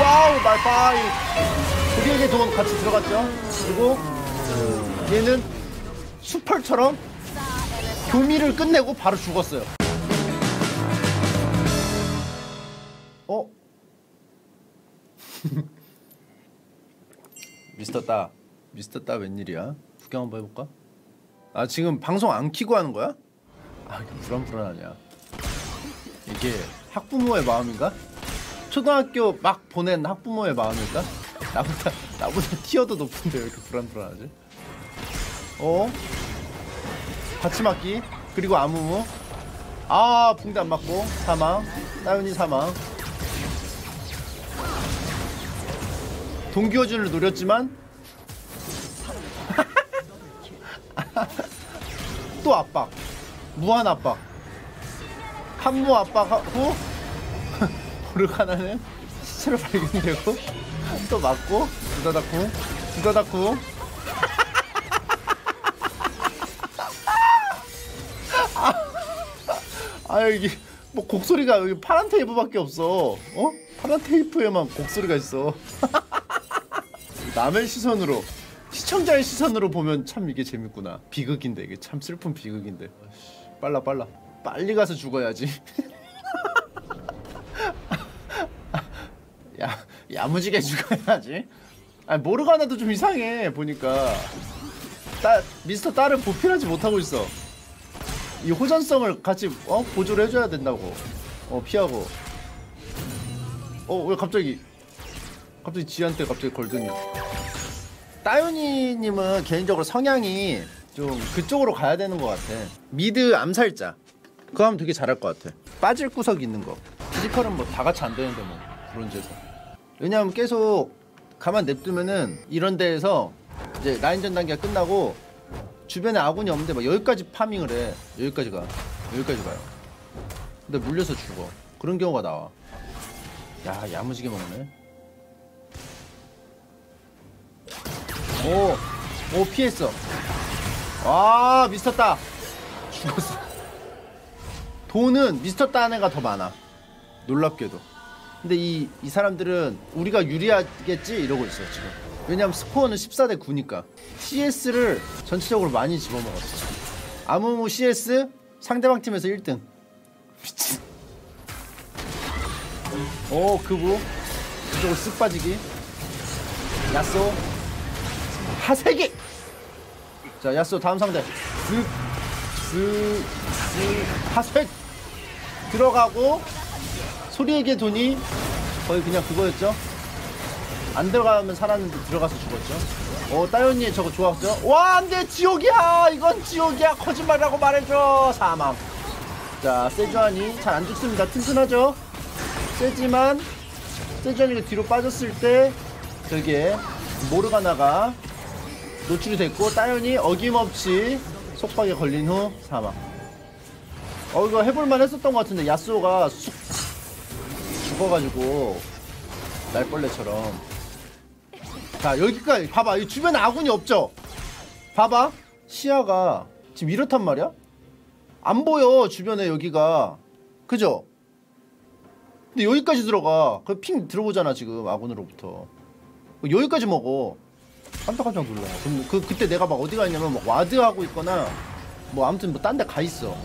와우 말파이 우리에게 돈 같이 들어갔죠 그리고 얘는 수펄처럼 교미를 끝내고 바로 죽었어요 어? 미스터 따 미스터 따 웬일이야 구경 한번 해볼까? 아 지금 방송 안 키고 하는 거야? 아 불안불안하냐 이게 학부모의 마음인가? 초등학교 막 보낸 학부모의 마음일까? 나보다 나보다 티어도 높은데 왜 이렇게 불안불안하지? 어? 같이 맞기? 그리고 아무무? 아 붕대 안 맞고. 사망. 따윤이 사망. 동기호준을 노렸지만? 또 압박. 무한 압박. 한무 압박하고 보르카나는 시체로 발견되고 또 맞고 두다다쿠 두다다쿠 아 여기 뭐 곡소리가 여기 파란 테이프밖에 없어. 어? 파란 테이프에만 곡소리가 있어. 남의 시선으로 시청자의 시선으로 보면 참 이게 재밌구나. 비극인데 이게 참 슬픈 비극인데. 빨라 빨라. 빨리 가서 죽어야지 야 야무지게 죽어야지. 아니 모르가나도 좀 이상해 보니까. 따, 미스터 딸을 보필하지 못하고 있어. 이 호전성을 같이 어 보조를 해줘야 된다고. 어 피하고. 어 왜 갑자기? 갑자기 지한테 갑자기 걸더니. 따효니님은 개인적으로 성향이 좀 그쪽으로 가야 되는 것 같아. mid 암살자. 그거 하면 되게 잘할 것 같아. 빠질 구석 있는 거. physical은 뭐 다 같이 안 되는데 뭐 브론즈에서 왜냐하면 계속 가만 냅두면은 이런 데에서 이제 라인전 단계가 끝나고 주변에 아군이 없는데 막 여기까지 farming을 해. 여기까지 가. 여기까지 가요. 근데 물려서 죽어. 그런 경우가 나와. 야 야무지게 먹네. 오, 오 피했어. 와 미스터 따 죽었어. 돈은 미스터 따 애가 더 많아. 놀랍게도 근데 이, 이 사람들은 우리가 유리하겠지? 이러고 있어 지금. 왜냐면 스코어는 14대 9니까. CS를 전체적으로 많이 집어먹었어 아무무 CS 상대방 팀에서 1등. 미친. 오 그부. 이쪽으로 쓱 빠지기. 야쏘. 하세기! 자 야쏘 다음 상대. 쓱쓱쓱 하색 들어가고 소리에게 돈이 거의 그냥 그거였죠? 안 들어가면 살았는데 들어가서 죽었죠? 어 따연이 저거 좋았죠? 와 안 돼 지옥이야! 이건 지옥이야! 거짓말이라고 말해줘! 사망. 자 세주안이 잘 안 죽습니다. 튼튼하죠? 세지만 세주안이가 뒤로 빠졌을 때 저게 모르가나가 노출이 됐고 따연이 어김없이 속박에 걸린 후 사망. 어 이거 해볼만 했었던 것 같은데 야스오가 쑥 죽어가지고 날벌레처럼. 자 여기까지. 봐봐. 이 주변에 아군이 없죠? 봐봐. 시야가 지금 이렇단 말이야? 안 보여 주변에 여기가. 그죠? 근데 여기까지 들어가. 그 핑 들어오잖아 지금 아군으로부터. 여기까지 먹어. 깜짝깜짝 놀라 그럼 그, 그때 내가 막 어디 가 있냐면 막 와드하고 있거나 뭐 아무튼 뭐 딴 데 가 있어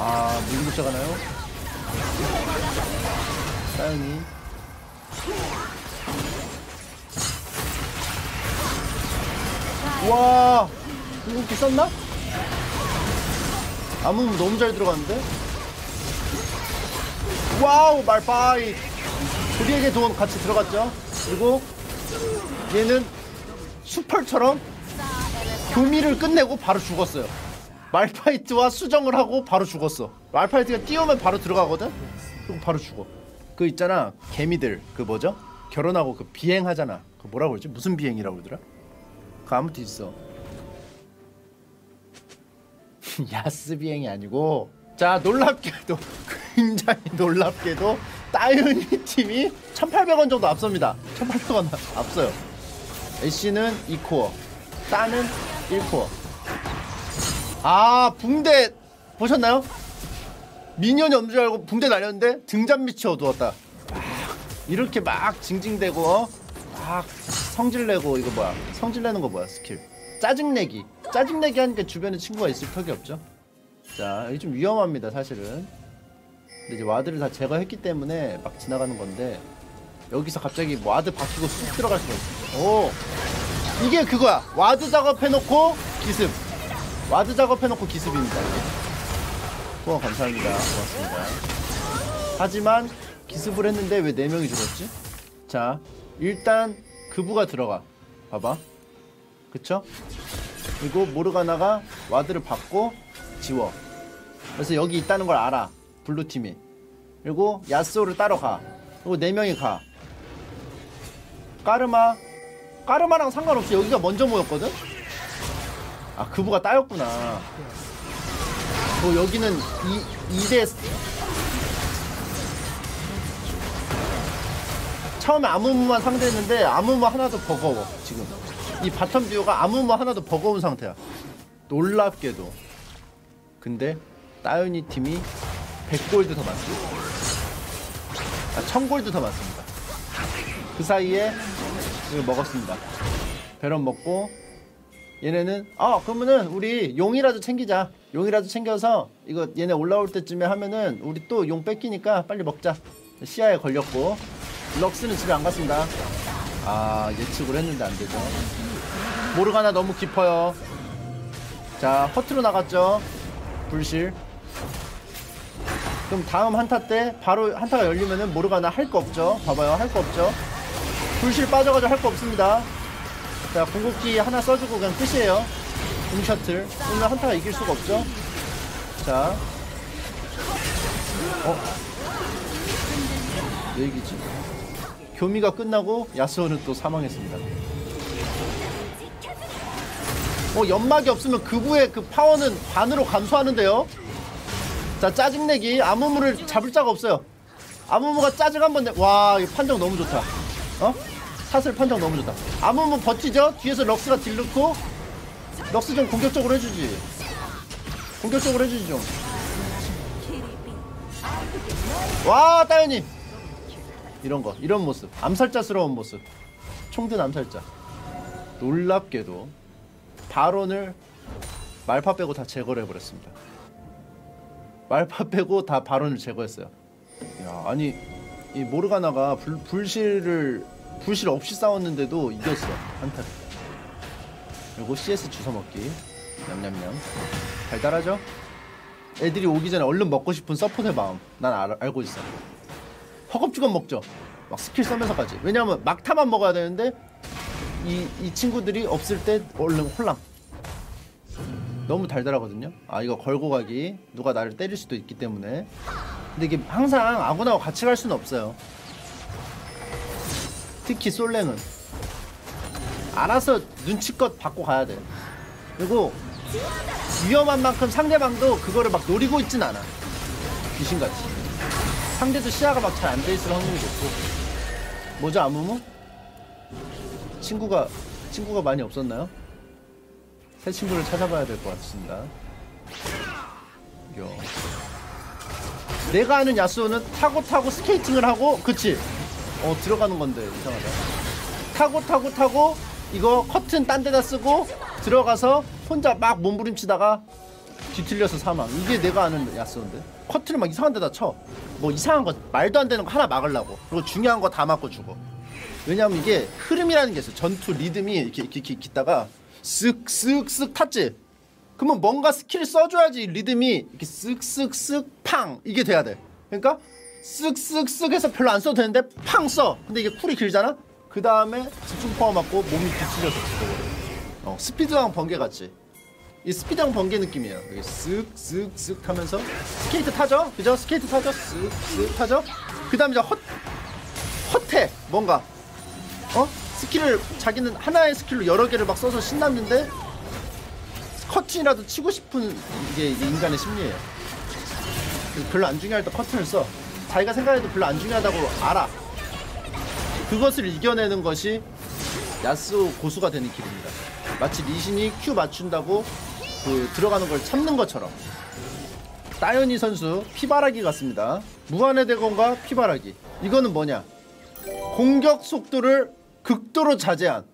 아 물리고 시작하나요? 사연이 와 궁극기 썼나? 아무 너무 잘 들어갔는데? 와우 말파이 우리에게 돈 같이 들어갔죠 그리고 얘는 수펄처럼 교미를 끝내고 바로 죽었어요 말파이트와 수정을 하고 바로 죽었어. 말파이트가 띄우면 바로 들어가거든? 그리고 바로 죽어. 그 있잖아 개미들. 그 뭐죠? 결혼하고 그 비행하잖아. 그 뭐라고 그러지? 무슨 비행이라고 그러더라? 그 아무튼 있어. 야스 비행이 아니고. 자 놀랍게도 굉장히 놀랍게도 따윤이 팀이 1800원 정도 앞섭니다. 1800원 앞서요. 애쉬는 2코어 따는 1코어 아 붕대 보셨나요? 미니언이 없는 줄 알고 붕대 날렸는데 등잔 밑이 어두웠다. 막 이렇게 막 징징대고 어? 막 성질내고 이거 뭐야? 성질내는 거 뭐야 스킬? 짜증내기. 짜증내기 하니까 주변에 친구가 있을 턱이 없죠. 자 여기 좀 위험합니다 사실은. 근데 이제 ward를 다 제거했기 때문에 막 지나가는 건데 여기서 갑자기 뭐 ward 박히고 쑥 들어갈 수가 있어 오! 이게 그거야! 와드 작업해놓고 기습 와드 작업해놓고 기습입니다 이게. 후원 감사합니다. 고맙습니다. 하지만 기습을 했는데 왜 4명이 죽었지? 자 일단 그브가 들어가. 봐봐. 그쵸? 그리고 모르가나가 ward를 받고 지워. 그래서 여기 있다는 걸 알아 블루팀이. 그리고 야스오를 따러 가. 그리고 4명이 가. 까르마 까르마랑 상관없이 여기가 먼저 모였거든? 아 그브가 따였구나. 뭐 여기는 2, 2대 처음에 아무무만 상대했는데 아무무 하나도 버거워 지금. 이 bottom 듀오가 아무무 하나도 버거운 상태야. 놀랍게도. 근데 따윤이 팀이 100골드 더 많습니다. 아 1000골드 더 많습니다. 그 사이에 이걸 먹었습니다. 베런 먹고 얘네는 아 그러면은 우리 용이라도 챙기자. 용이라도 챙겨서 이거 얘네 올라올 때쯤에 하면은 우리 또 용 뺏기니까 빨리 먹자. 시야에 걸렸고. 럭스는 집에 안 갔습니다. 아 예측을 했는데 안 되죠. 모르가나 너무 깊어요. 자 허트로 나갔죠. 불실. 그럼 다음 한타 때 바로 한타가 열리면은 모르가나 할 거 없죠. 봐봐요. 할 거 없죠. 불실 빠져가지고 할 거 없습니다 자 궁극기 하나 써주고 그냥 끝이에요 궁셔틀 오늘 한타가 이길 수가 없죠 자 어? 왜 이기지? 교미가 끝나고 야스오는 또 사망했습니다 어 연막이 없으면 그부의 그 파워는 반으로 감소하는데요 자 짜증내기 아무무를 잡을 자가 없어요 아무무가 짜증 한번 내. 와, 이 판정 너무 좋다. 어? 사슬 판정 너무 좋다. 아무무 버티죠? 뒤에서 럭스가 딜 넣고 럭스 좀 공격적으로 해주지. 공격적으로 해주지 좀. 와, 따연이. 이런 거, 이런 모습. 암살자스러운 모습. 총든 암살자. 놀랍게도 바론을 말파 빼고 다 제거를 해버렸습니다. 말파 빼고 다 바론을 제거했어요. 야, 아니 이 모르가나가 불, 불실을 불실 없이 싸웠는데도 이겼어 한타. 그리고 CS 주워 먹기. 냠냠냠. 달달하죠? 애들이 오기 전에 얼른 먹고 싶은 서폿의 마음. 난 알, 알고 있어. 허겁지겁 먹죠. 막 스킬 써면서까지. 왜냐면 막타만 먹어야 되는데 이, 이 친구들이 없을 때 얼른 홀랑. 너무 달달하거든요. 아 이거 걸고 가기 누가 나를 때릴 수도 있기 때문에. 근데 이게 항상 아군하고 같이 갈 수는 없어요. 특히 솔랭은 알아서 눈치껏 받고 가야 돼. 그리고 위험한 만큼 상대방도 그거를 막 노리고 있진 않아. 귀신같이. 상대도 시야가 막 잘 안 돼 있을 확률이 높고. 뭐죠 아무무? 친구가 친구가 많이 없었나요? 새 친구를 찾아봐야 될 것 같습니다. 요. 내가 아는 야스오는 타고 타고 스케이팅을 하고 그치? 어 들어가는 건데 이상하다. 타고 타고 타고 이거 커튼 딴 데다 쓰고 들어가서 혼자 막 몸부림치다가 뒤틀려서 사망. 이게 내가 아는 야스오인데 커튼을 막 이상한 데다 쳐. 뭐 이상한 거 말도 안 되는 거 하나 막으려고. 그리고 중요한 거다 막고 죽어. 왜냐면 이게 흐름이라는 게 있어. 전투 리듬이 이렇게 이렇게, 이렇게 있다가 쓱쓱쓱 탔지. 그러면 뭔가 skill을 써줘야지 리듬이 이렇게 쓱쓱쓱 팡 이게 돼야 돼. 그러니까 쓱쓱쓱 해서 별로 안 써도 되는데 팡 써. 근데 이게 cool이 길잖아. 그 다음에 집중 포화 맞고 몸이 뒤틀려서 죽어버려. 어, 스피드왕 번개 같지. 이 스피드왕 번개 느낌이에요. 여기 쓱쓱쓱 하면서 스케이트 타죠. 그죠? 스케이트 타죠. 쓱쓱 타죠. 그 다음에 이제 헛 헛해 뭔가 어 skill을 자기는 하나의 skill로 여러 개를 막 써서 신났는데 커튼이라도 치고 싶은 이게 인간의 심리예요. 별로 안 중요할 때 커튼을 써. 자기가 생각해도 별로 안 중요하다고 알아. 그것을 이겨내는 것이 야스오 고수가 되는 길입니다. 마치 리신이 Q 맞춘다고 그 들어가는 걸 참는 것처럼. 따연이 선수 피바라기 같습니다. 무한의 대검과 피바라기. 이거는 뭐냐? 공격 속도를 극도로 자제한.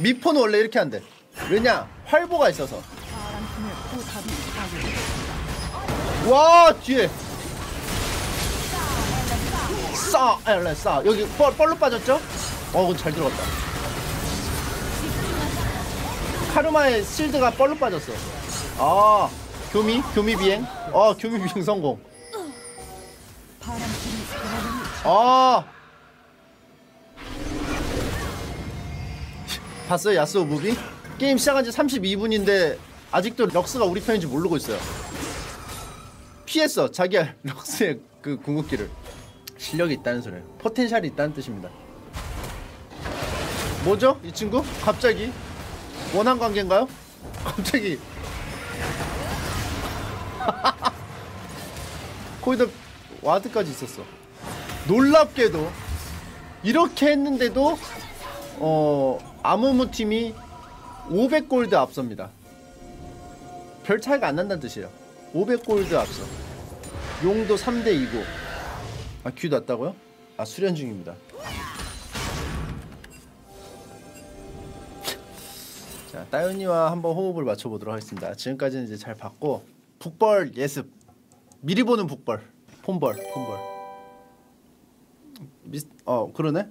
미포는 원래 이렇게 한대. 왜냐? 활보가 있어서. 와 뒤에. 싸, 엘레 싸. 여기 뻘, 뻘로 빠졌죠? 어, 그건 잘 들어갔다. 카르마의 실드가 뻘로 빠졌어. 아, 교미, 교미 비행. 어, 교미 비행 성공. 아. 봤어요, 야스오 moving? 게임 시작한 지 32분인데 아직도 럭스가 우리 편인지 모르고 있어요. 피했어, 자기야 럭스의 그 궁극기를. 실력이 있다는 소리예요. potential이 있다는 뜻입니다. 뭐죠? 이 친구? 갑자기 원한 관계인가요? 갑자기 거기다 와드까지 있었어. 놀랍게도 이렇게 했는데도 어 아무무 팀이 500골드 앞섭니다. 별 차이가 안 난다는 뜻이에요. 500골드 앞서. 용도 3대 2고. 아, 큐 났다고요? 아, 수련 중입니다. 자, 따윤이와 한번 호흡을 맞춰보도록 하겠습니다. 지금까지는 이제 잘 봤고 북벌 예습 미리 보는 북벌 폰벌 폰벌 미스 어 그러네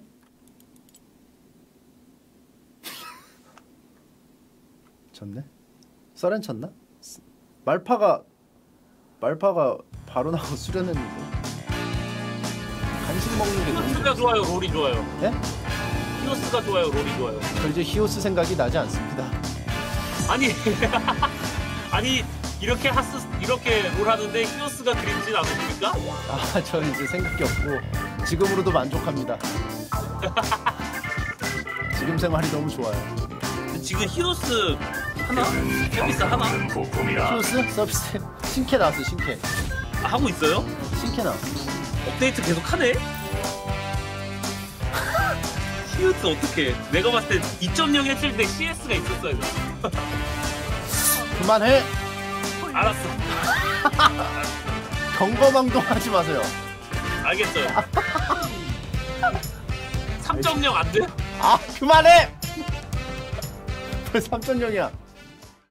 졌네 썰렌 쳤나 말파가 말파가 바로 나고 수련했는데 간식 먹는 게 너무 히오스가 좋아요, 롤이 좋아요. 예? 히오스가 좋아요, 롤이 좋아요. 저 이제 히오스 생각이 나지 않습니다. 아니, 아니 이렇게 하스 이렇게 롤 하는데 히오스가 그립진 않습니까? 아, 저 이제 생각이 없고 지금으로도 만족합니다. 지금 생활이 너무 좋아요. 지금 히오스 하나, 서비스 하나 히오스 서비스 신캐 나왔어, 신캐. 아, 하고 있어요? 신캐 나왔어. 업데이트 계속 하네? 히오스 어떻게? 내가 봤을 때 2.0 했을 때 CS가 있었어요. 그만해. 알았어, 경거망동 하지 마세요. 알겠어요. 3.0 안 돼? 아, 그만해. 왜 3.0이야?